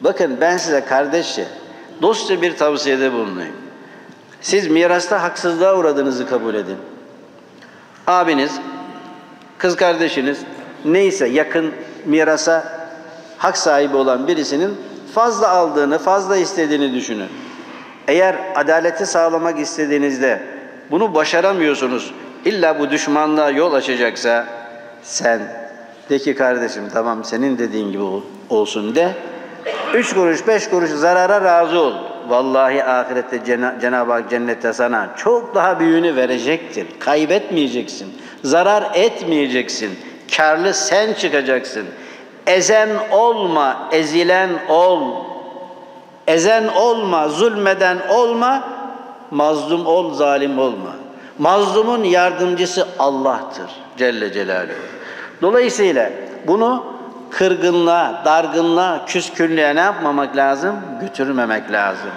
Bakın ben size kardeşçe, dostça bir tavsiyede bulunayım. Siz mirasta haksızlığa uğradığınızı kabul edin. Abiniz, kız kardeşiniz, neyse yakın mirasa hak sahibi olan birisinin fazla aldığını, fazla istediğini düşünün. Eğer adaleti sağlamak istediğinizde bunu başaramıyorsunuz, illa bu düşmanlığa yol açacaksa sen de ki kardeşim tamam senin dediğin gibi olsun de. Üç kuruş, beş kuruş zarara razı ol. Vallahi ahirette Cena- Cenab-ı Hak cennette sana çok daha büyüğünü verecektir. Kaybetmeyeceksin. Zarar etmeyeceksin. Karlı sen çıkacaksın. Ezen olma, ezilen ol. Ezen olma, zulmeden olma, mazlum ol, zalim olma. Mazlumun yardımcısı Allah'tır Celle Celaluhu. Dolayısıyla bunu kırgınlığa, dargınlığa, küskünlüğe ne yapmamak lazım? Götürmemek lazım.